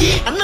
I'm